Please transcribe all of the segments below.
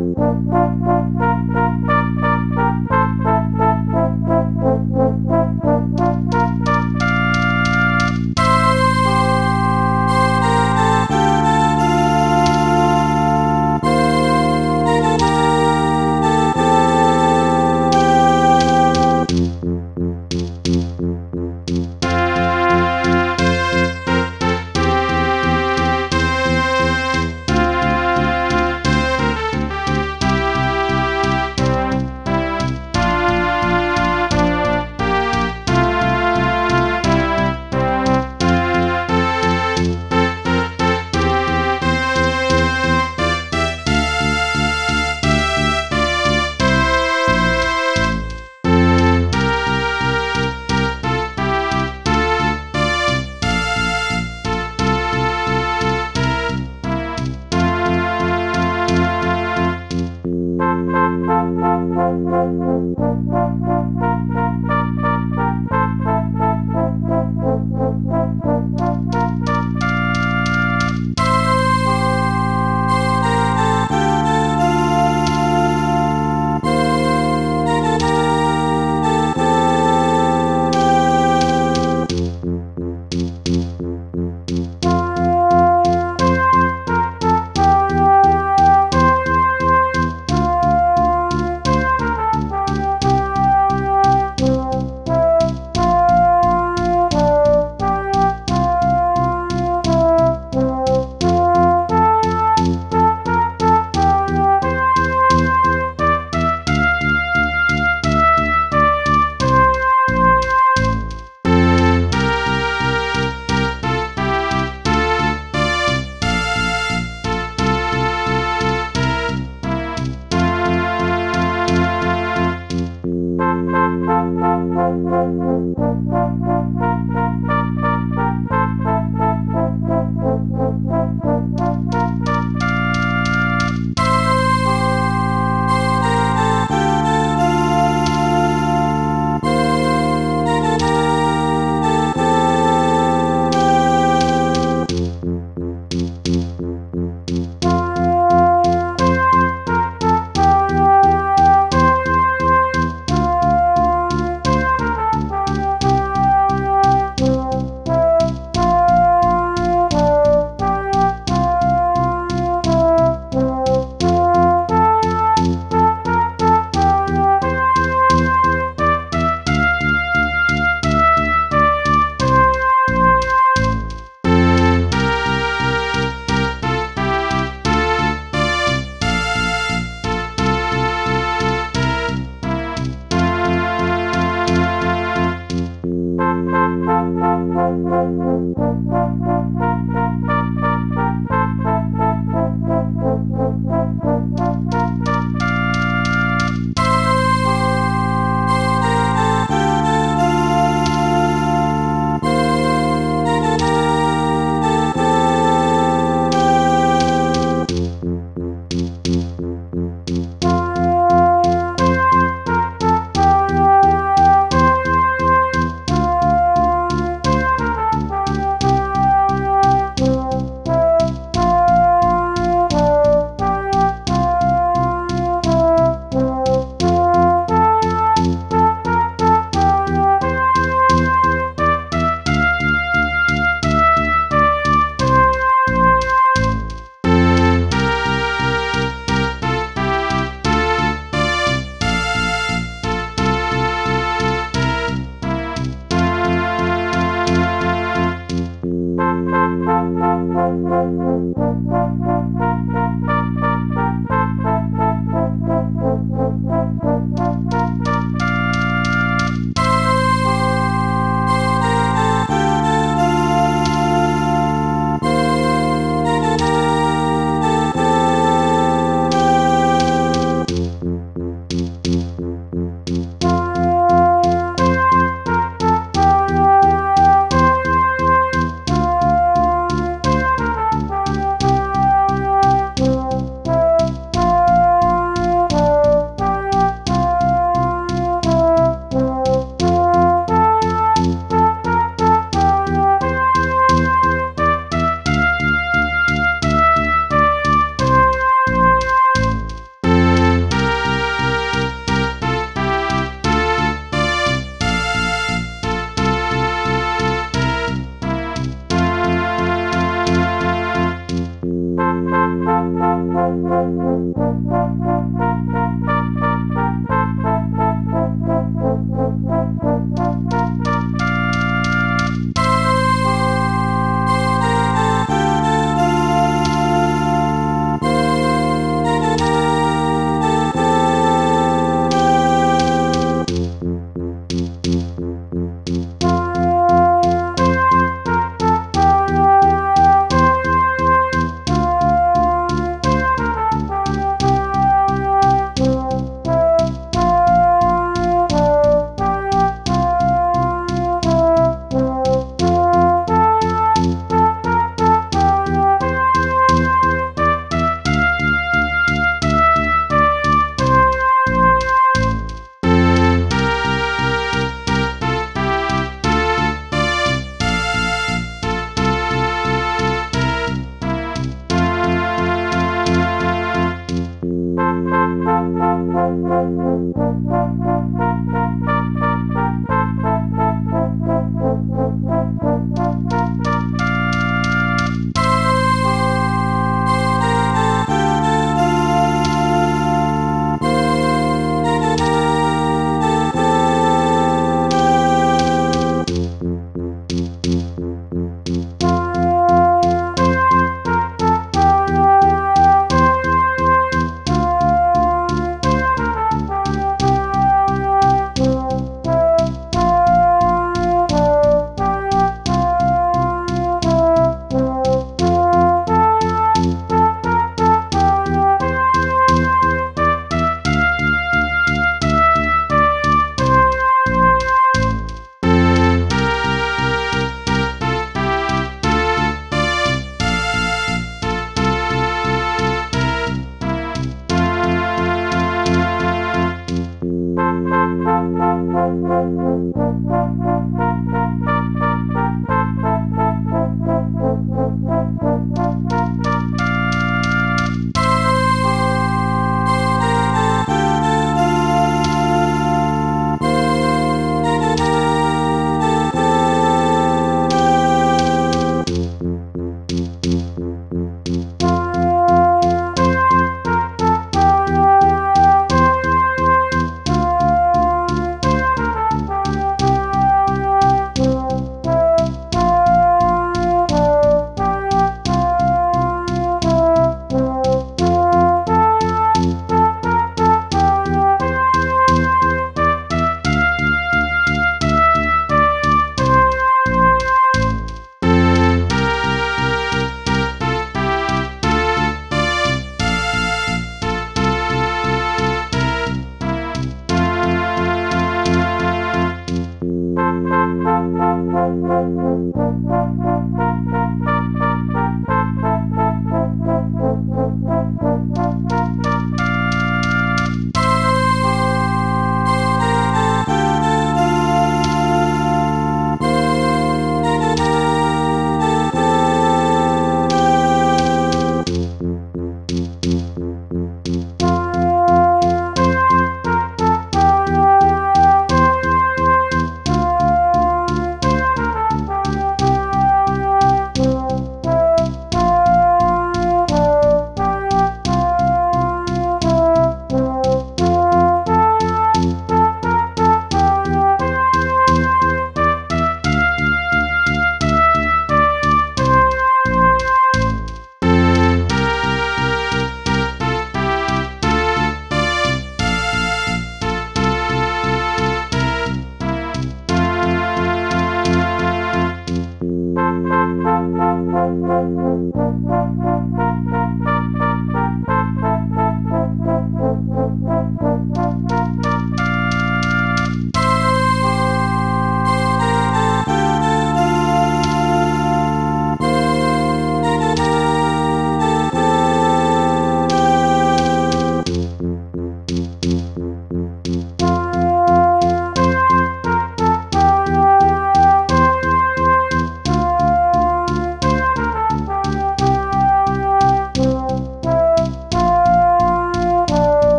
Bye.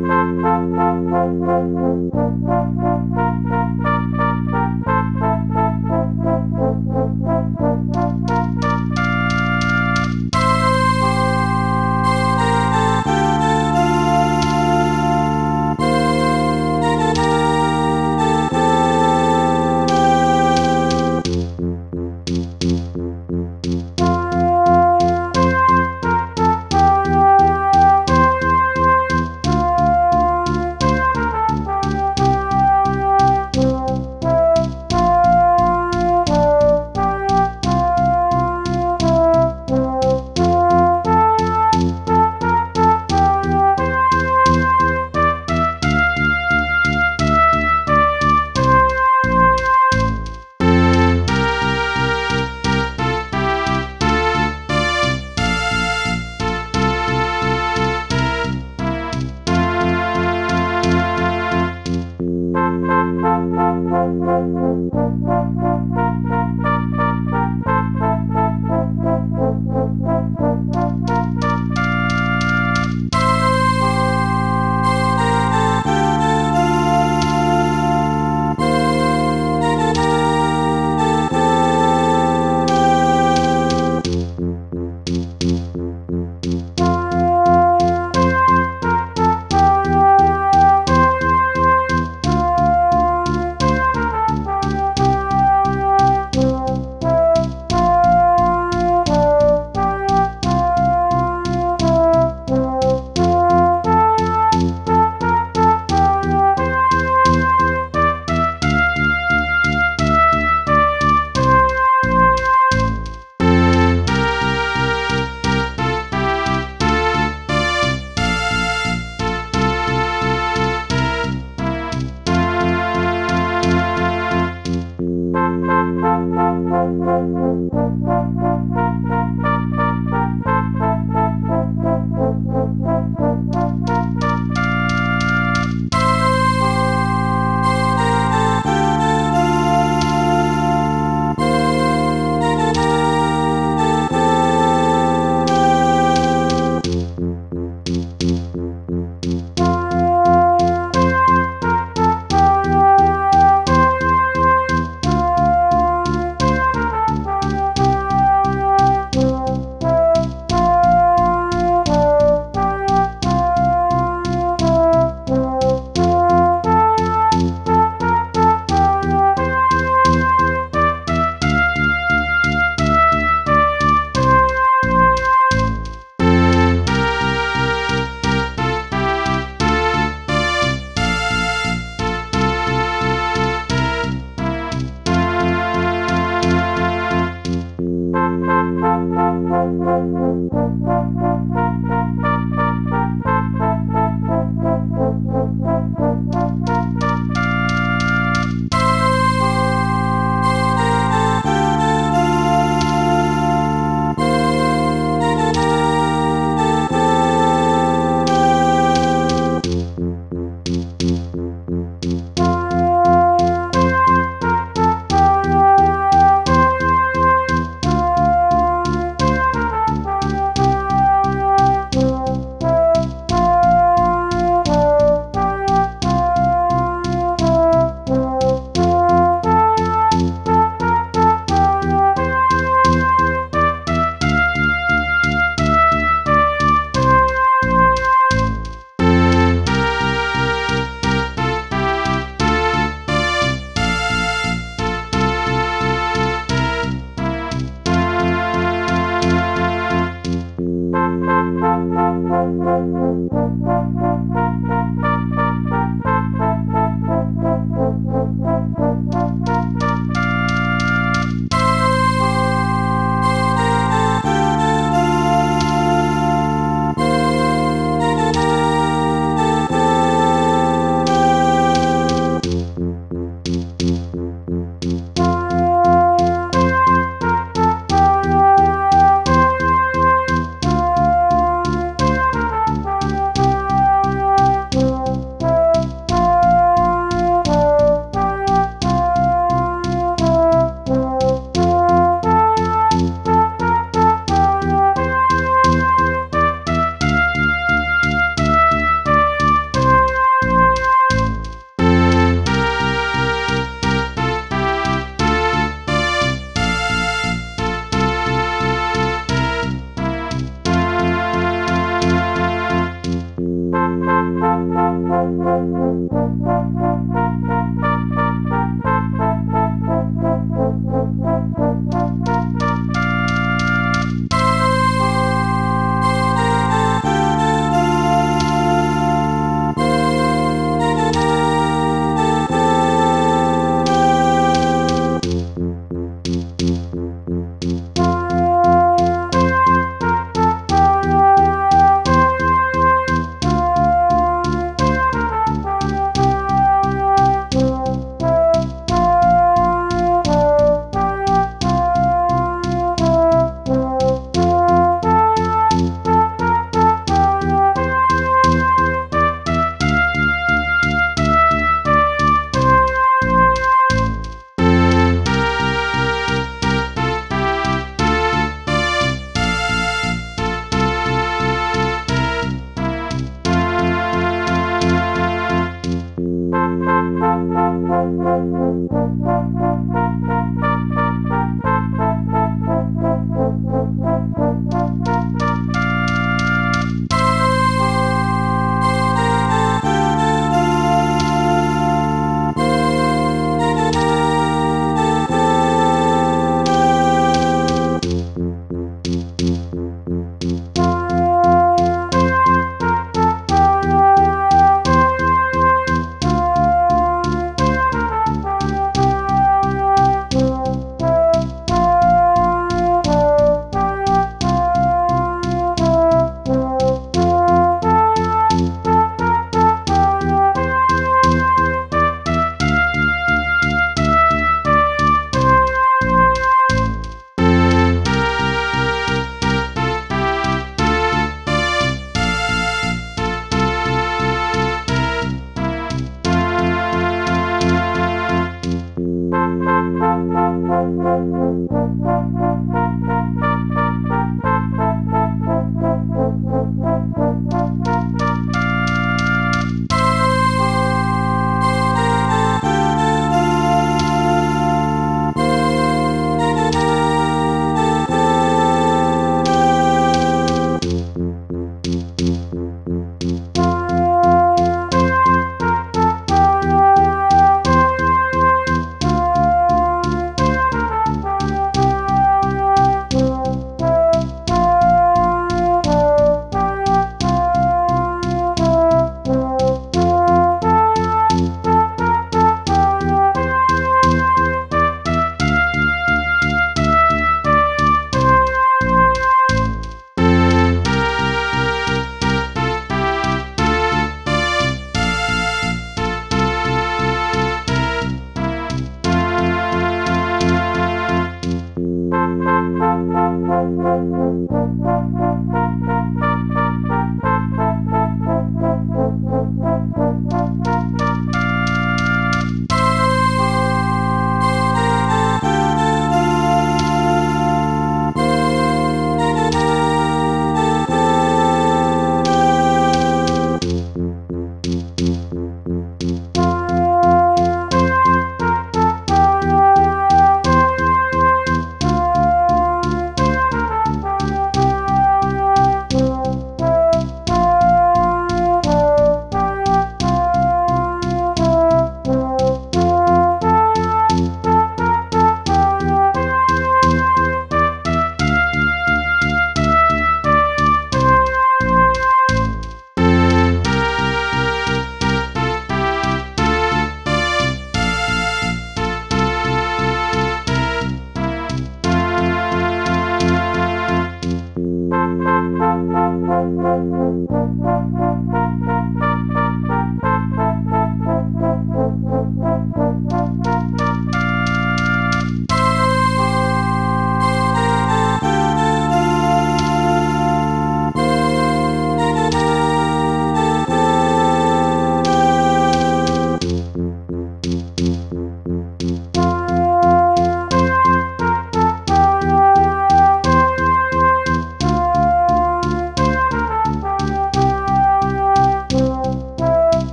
Thank you.